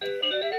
Bye.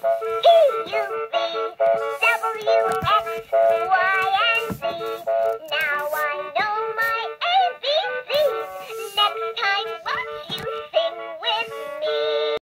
Hey, you.